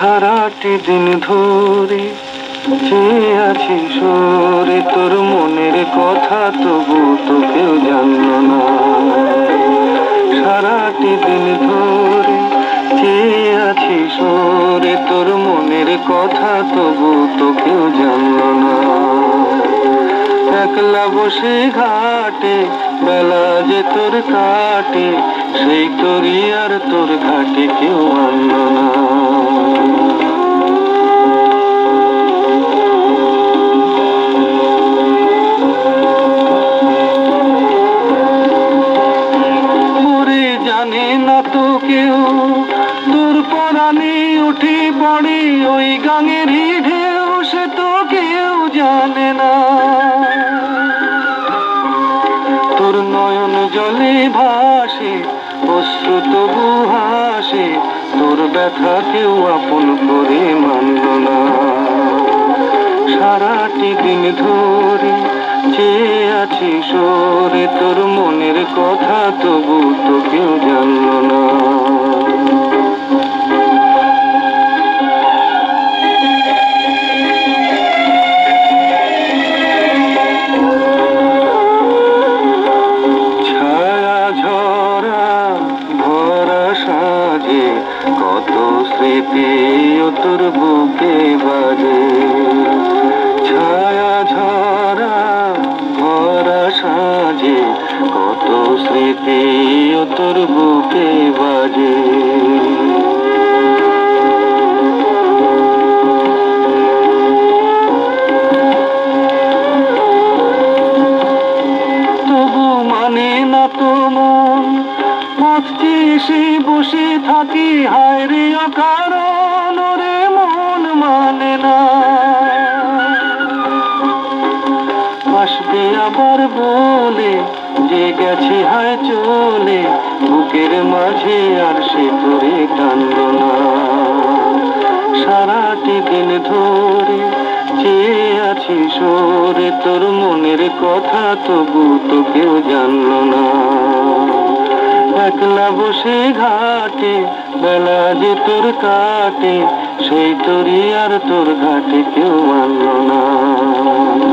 সারাটি দিন ধরে চেয়ে আছি সরে। তোর মনের কথা তবু তো কেউ জানলো না। সারাটি দিন ধরে চেয়ে আছি সরে। তোর মনের কথা তবু তো কেউ জানলো না। একলা বসে ঘাটে, বেলা যে তোর কাটে সেই তোরই আর তোর ঘাটে কেউ আনলো না। তো কেউ তোর পরাণে উঠে ওই ঢেউ, সে তো কেউ জানে না। তোর নয়ন জলে ভাসে অশ্রু তবু হাসে তোর ব্যথা কেউ আপন করে মানল না। সারাটি দিন ধরে চেয়ে আছি সরে তোর মনের কথা তবু তো কেউ জানলো স্মৃতি ও তোর বুকে বাজে। ছায়া ঝরা ভরা সাজে, কত স্মৃতি ও তোর বুকে বাজে। পথটি সে বসে থাকি, হায় রে অকারণ রে মন মানে না। আসবে আবার বলে, যে গেছে হায় চলে, বুকের মাঝে আর সে তোরে কান্দ না। সারাটি দিন ধরে চেয়ে আছি সরে, তোর মনের কথা তবু তো কেউ জানলো না। একলা বসে ঘাটে, বেলা যে তোর কাটে, সেই তোরই আর তোর ঘাটে কেউ মানল না।